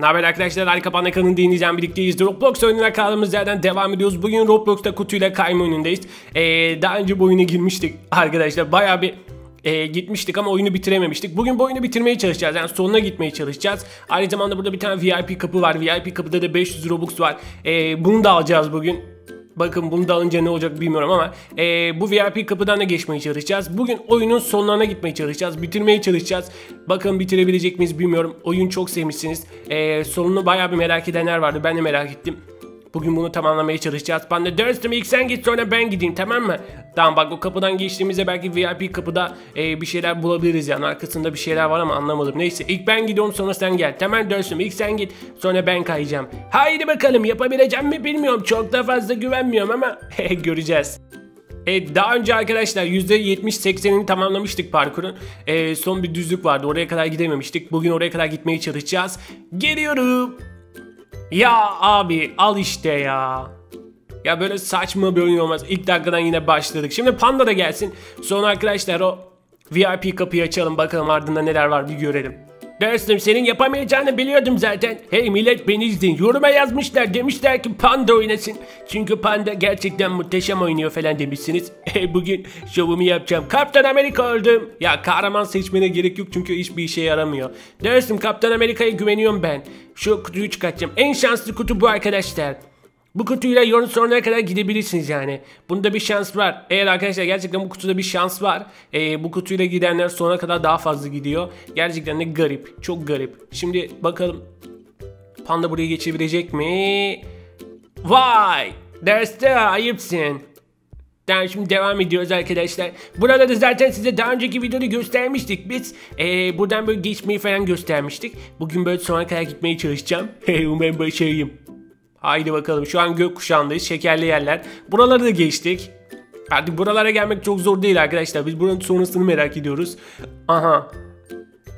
Ne haber arkadaşlar? Harika Panda kanalını dinleyeceğim birlikteyiz. Roblox oyununa kaldığımız yerden devam ediyoruz. Bugün Roblox'ta kutuyla kayma oyunundayız. Ee, daha önce bu oyuna girmiştik arkadaşlar. Bayağı bir e, gitmiştik ama oyunu bitirememiştik. Bugün bu oyunu bitirmeye çalışacağız. Yani sonuna gitmeye çalışacağız. Aynı zamanda burada bir tane VIP kapı var. VIP kapıda da 500 Robux var. Ee, bunu da alacağız bugün. Bakın bunu da alınca ne olacak bilmiyorum ama e, bu VIP kapıdan da geçmeye çalışacağız. Bugün oyunun sonlarına gitmeye çalışacağız. Bitirmeye çalışacağız. Bakın bitirebilecek miyiz bilmiyorum. Oyun çok sevmişsiniz. E, sonunu bayağı bir merak edenler vardı. Ben de merak ettim. Bugün bunu tamamlamaya çalışacağız. Ben de Durstum ilk sen git sonra ben gideyim tamam mı? Tamam bak o kapıdan geçtiğimizde belki VIP kapıda e, bir şeyler bulabiliriz yani. Arkasında bir şeyler var ama anlamadım. Neyse ilk ben gidiyorum sonra sen gel. Tamam Durstum ilk sen git sonra ben kayacağım. Haydi bakalım yapabileceğim mi bilmiyorum. Çok da fazla güvenmiyorum ama göreceğiz. E, daha önce arkadaşlar %70-80'ini tamamlamıştık parkurun. E, son bir düzlük vardı. Oraya kadar gidememiştik. Bugün oraya kadar gitmeye çalışacağız. Geliyorum. Ya abi al işte ya. Ya böyle saçma bir oyun olmaz. İlk dakikadan yine başladık. Şimdi Panda da gelsin. Sonra arkadaşlar o VIP kapıyı açalım bakalım ardında neler var bir görelim. Dostum senin yapamayacağını biliyordum zaten. Hey millet beni izleyin. Yoruma yazmışlar. Demişler ki Panda oynasın. Çünkü Panda gerçekten muhteşem oynuyor falan demişsiniz. Bugün şovumu yapacağım. Kaptan Amerika oldum. Ya kahraman seçmene gerek yok çünkü hiçbir işe yaramıyor. Dostum Kaptan Amerika'ya güveniyorum ben. Şu kutuyu çıkartacağım. En şanslı kutu bu arkadaşlar. Bu kutuyla yolun sonuna kadar gidebilirsiniz yani. Bunda bir şans var. Eğer arkadaşlar gerçekten bu kutuda bir şans var. E, bu kutuyla gidenler sonuna kadar daha fazla gidiyor. Gerçekten de garip. Çok garip. Şimdi bakalım. Panda buraya geçebilecek mi? Vay! Derste ayıpsın. Tamam şimdi devam ediyoruz arkadaşlar. Burada da zaten size daha önceki videoda göstermiştik. Biz ee, buradan böyle geçmeyi falan göstermiştik. Bugün böyle sonuna kadar gitmeye çalışacağım. Umarım başarayım. Haydi bakalım şu an gökkuşağındayız. Şekerli yerler. Buraları da geçtik. Artık buralara gelmek çok zor değil arkadaşlar. Biz buranın sonrasını merak ediyoruz. Aha.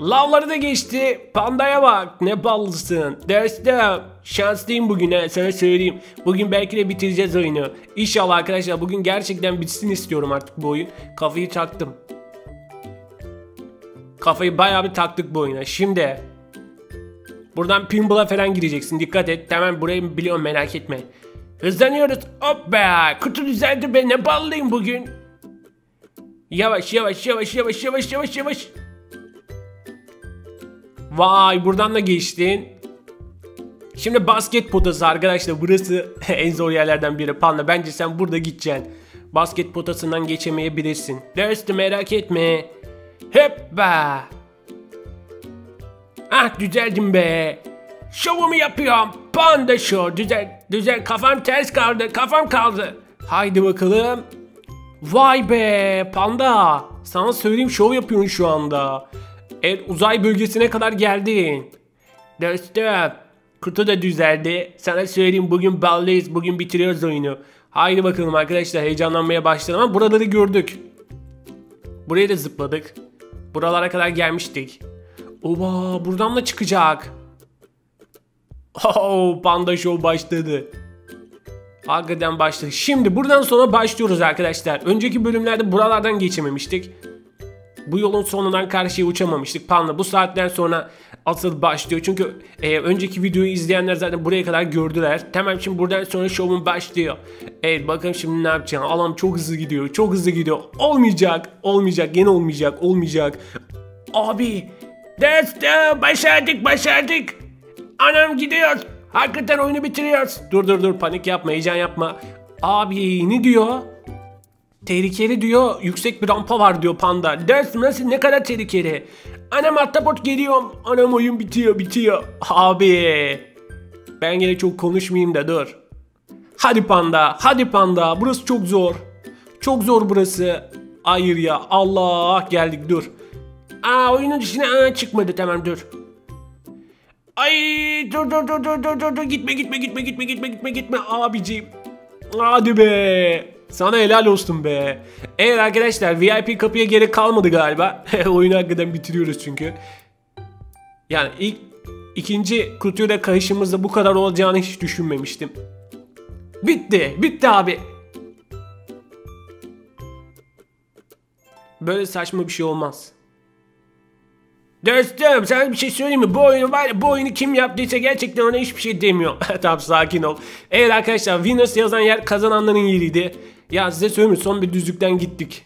Lavları da geçti. Pandaya bak. Ne ballısın. Derste şanslıyım bugün he. Sana söyleyeyim. Bugün belki de bitireceğiz oyunu. İnşallah arkadaşlar bugün gerçekten bitsin istiyorum artık bu oyun. Kafayı taktım. Kafayı bayağı bir taktık bu oyuna. Şimdi Buradan pinball'a falan gireceksin. Dikkat et. Tamam burayı biliyorum merak etme. Hızlanıyoruz. Hop be. Kutu düzeldi be. Ne ballıyım bugün. Yavaş yavaş yavaş yavaş yavaş yavaş yavaş. Vay buradan da geçtin. Şimdi basket potası arkadaşlar. Burası en zor yerlerden biri. Panda bence sen burada gideceksin. Basket potasından geçemeyebilirsin. Dersti merak etme. Hep be. Ah düzeldim be. Şovumu yapıyorum. Panda show. Düzel, düzel. Kafam ters kaldı. Kafam kaldı. Haydi bakalım. Vay be panda. Sana söyleyeyim şov yapıyorsun şu anda. Evet uzay bölgesine kadar geldin. Dostum. Kutu da düzeldi. Sana söyleyeyim bugün ballıyız. Bugün bitiriyoruz oyunu. Haydi bakalım arkadaşlar heyecanlanmaya başladım ama buraları gördük. Buraya da zıpladık. Buralara kadar gelmiştik. Oba buradan da çıkacak. Oh Panda Show başladı. Hakikaten başladı. Şimdi buradan sonra başlıyoruz arkadaşlar. Önceki bölümlerde buralardan geçememiştik. Bu yolun sonundan karşıya uçamamıştık. Panda bu saatten sonra asıl başlıyor. Çünkü e, önceki videoyu izleyenler zaten buraya kadar gördüler. Tamam şimdi buradan sonra şovun başlıyor. Evet bakalım şimdi ne yapacağım. Alam çok hızlı gidiyor. Çok hızlı gidiyor. Olmayacak. Olmayacak. Yine olmayacak. Olmayacak. Abi Destem başardık başardık. Anam gidiyor. Hakikaten oyunu bitiriyoruz. Dur dur dur panik yapma heyecan yapma. Abi ne diyor? Tehlikeli diyor. Yüksek bir rampa var diyor panda. Ders nasıl ne kadar tehlikeli. Anam ahtapot geliyorum. Anam oyun bitiyor bitiyor. Abi. Ben yine çok konuşmayayım da dur. Hadi panda hadi panda. Burası çok zor. Çok zor burası. Hayır ya Allah geldik dur. Aa oyunun dışına aa, çıkmadı tamam dur. Ay dur dur dur dur dur dur dur gitme gitme gitme gitme gitme gitme gitme abiciğim. Hadi be. Sana helal olsun be. Evet arkadaşlar VIP kapıya gerek kalmadı galiba. Oyunu hakikaten bitiriyoruz çünkü. Yani ilk ikinci kutuyla kayışımızda bu kadar olacağını hiç düşünmemiştim. Bitti. Bitti abi. Böyle saçma bir şey olmaz. Dostum sana bir şey söyleyeyim mi? Bu oyunu var ya, bu oyunu kim yaptıysa gerçekten ona hiçbir şey demiyor. tamam sakin ol. Evet arkadaşlar Winners yazan yer kazananların yeriydi. Ya size söyleyeyim son bir düzlükten gittik.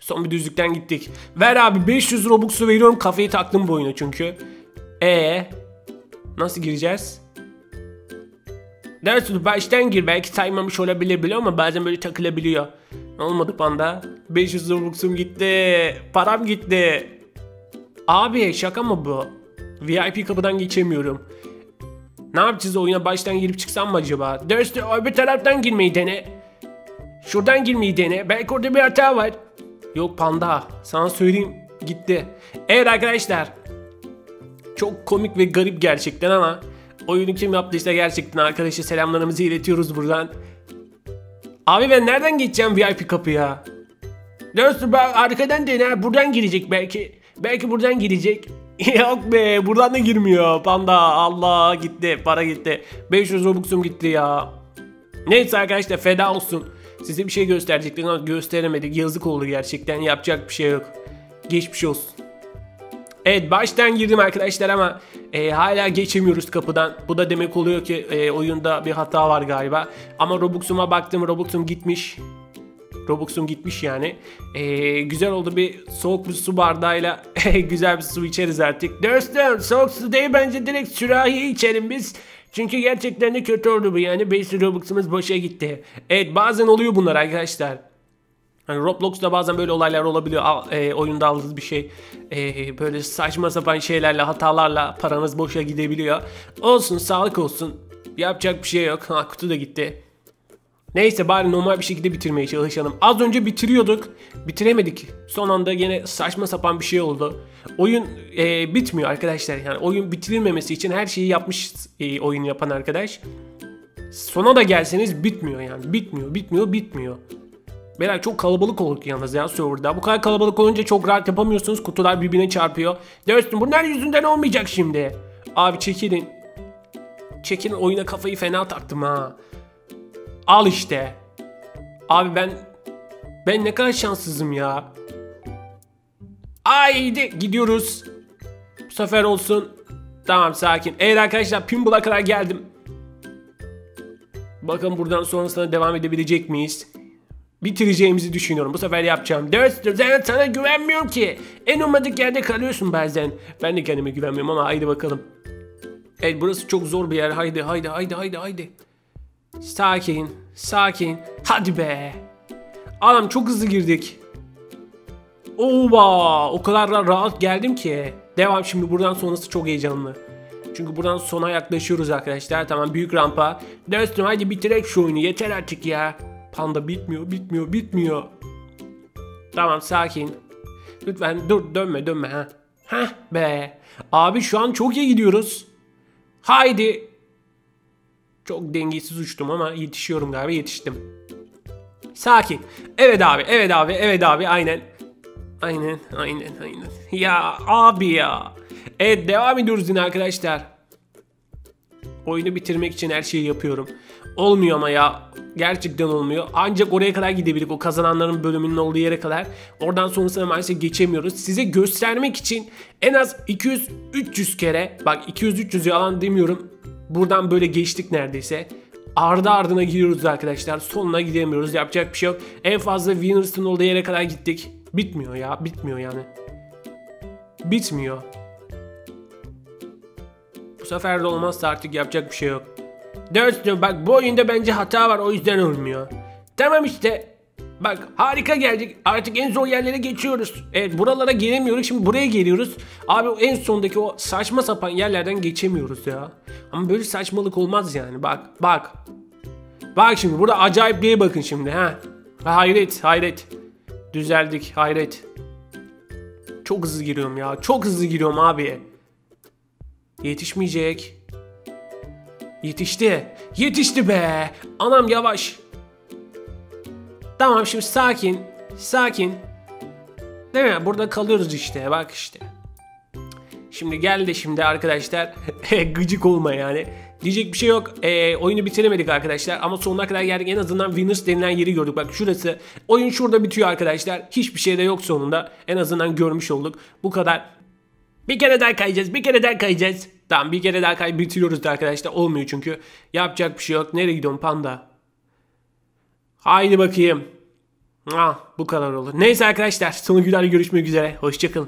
Son bir düzlükten gittik. Ver abi 500 Robux'u veriyorum kafayı taktım bu oyuna çünkü. E Nasıl gireceğiz? Dersin baştan gir belki saymamış olabilir bile ama bazen böyle takılabiliyor. Olmadı panda. 500 Robux'um gitti. Param gitti. Abi şaka mı bu? VIP kapıdan geçemiyorum. Ne yapacağız oyuna baştan girip çıksam mı acaba? Derste öbür taraftan girmeyi dene. Şuradan girmeyi dene. Belki orada bir hata var. Yok panda. Sana söyleyeyim gitti. Evet arkadaşlar. Çok komik ve garip gerçekten ama oyunu kim yaptıysa gerçekten arkadaşa selamlarımızı iletiyoruz buradan. Abi ben nereden geçeceğim VIP kapıya? Dostum ben arkadan dene. Buradan girecek belki. Belki buradan girecek. Yok be buradan da girmiyor. Panda Allah gitti. Para gitti. 500 Robux'um gitti ya. Neyse arkadaşlar feda olsun. Size bir şey gösterecektik ama gösteremedik. Yazık oldu gerçekten. Yapacak bir şey yok. Geçmiş olsun. Evet baştan girdim arkadaşlar ama e, hala geçemiyoruz kapıdan. Bu da demek oluyor ki e, oyunda bir hata var galiba. Ama Robux'uma baktım Robux'um gitmiş. Robux'um gitmiş yani. E, güzel oldu bir soğuk bir su bardağıyla güzel bir su içeriz artık. Dostum soğuk su değil bence direkt sürahi içelim biz. Çünkü gerçekten de kötü oldu bu yani. 5 Robux'umuz boşa gitti. Evet bazen oluyor bunlar arkadaşlar. Hani Roblox'ta bazen böyle olaylar olabiliyor. Al, e, oyunda aldığınız bir şey e, böyle saçma sapan şeylerle, hatalarla paranız boşa gidebiliyor. Olsun, sağlık olsun. Yapacak bir şey yok. Ha kutu da gitti. Neyse bari normal bir şekilde bitirmeye çalışalım. Az önce bitiriyorduk. Bitiremedik. Son anda yine saçma sapan bir şey oldu. Oyun e, bitmiyor arkadaşlar. Yani oyun bitirilmemesi için her şeyi yapmış e, oyun yapan arkadaş. Sona da gelseniz bitmiyor yani. Bitmiyor, bitmiyor, bitmiyor. Beyler çok kalabalık olduk yalnız ya serverda. Bu kadar kalabalık olunca çok rahat yapamıyorsunuz. Kutular birbirine çarpıyor. Dostum bunlar yüzünden olmayacak şimdi. Abi çekilin. Çekilin oyuna kafayı fena taktım ha. Al işte. Abi ben ben ne kadar şanssızım ya. Haydi gidiyoruz. Bu sefer olsun. Tamam sakin. Evet arkadaşlar Pimble'a kadar geldim. Bakın buradan sonrasına devam edebilecek miyiz? Bitireceğimizi düşünüyorum. Bu sefer yapacağım. Dört ben sana güvenmiyorum ki. En ummadık yerde kalıyorsun bazen. Ben de kendime güvenmiyorum ama haydi bakalım. Evet burası çok zor bir yer. Haydi haydi haydi haydi haydi. Sakin. Sakin. Hadi be. Adam çok hızlı girdik. Oba! O kadar rahat geldim ki. Devam şimdi buradan sonrası çok heyecanlı. Çünkü buradan sona yaklaşıyoruz arkadaşlar. Tamam büyük rampa. Dostum hadi bitirek şu oyunu yeter artık ya. Panda bitmiyor bitmiyor bitmiyor. Tamam sakin. Lütfen dur dönme dönme ha. Heh be. Abi şu an çok iyi gidiyoruz. Haydi. Çok dengesiz uçtum ama yetişiyorum galiba yetiştim. Sakin. Evet abi evet abi evet abi aynen. Aynen aynen aynen. Ya abi ya. Evet devam ediyoruz yine arkadaşlar. Oyunu bitirmek için her şeyi yapıyorum. Olmuyor ama ya. Gerçekten olmuyor. Ancak oraya kadar gidebildik. O kazananların bölümünün olduğu yere kadar. Oradan sonrasına maalesef geçemiyoruz. Size göstermek için en az 200-300 kere bak 200-300 yalan demiyorum. Buradan böyle geçtik neredeyse. Ardı ardına gidiyoruz arkadaşlar. Sonuna gidemiyoruz. Yapacak bir şey yok. En fazla Winners'ın olduğu yere kadar gittik. Bitmiyor ya. Bitmiyor yani. Bitmiyor. Bu sefer de olmazsa artık yapacak bir şey yok. Dostum bak bu oyunda bence hata var o yüzden olmuyor. Tamam işte. Bak harika geldik. Artık en zor yerlere geçiyoruz. Evet buralara gelemiyoruz. Şimdi buraya geliyoruz. Abi en sondaki o saçma sapan yerlerden geçemiyoruz ya. Ama böyle saçmalık olmaz yani. Bak bak. Bak şimdi burada acayipliğe bakın şimdi ha. Hayret hayret. Düzeldik hayret. Çok hızlı giriyorum ya. Çok hızlı giriyorum abi. Yetişmeyecek. Yetişti. Yetişti be. Anam yavaş. Tamam şimdi sakin. Sakin. Değil mi? Burada kalıyoruz işte. Bak işte. Şimdi geldi şimdi arkadaşlar. Gıcık olma yani. Diyecek bir şey yok. E, oyunu bitiremedik arkadaşlar. Ama sonuna kadar geldik. En azından winners denilen yeri gördük. Bak şurası. Oyun şurada bitiyor arkadaşlar. Hiçbir şey de yok sonunda. En azından görmüş olduk. Bu kadar Bir kere daha kayacağız. Bir kere daha kayacağız. Tamam bir kere daha kay bitiriyoruz da arkadaşlar. Olmuyor çünkü. Yapacak bir şey yok. Nereye gidiyorsun panda? Haydi bakayım. Ah bu kadar olur. Neyse arkadaşlar. Son videolarda görüşmek üzere. Hoşçakalın.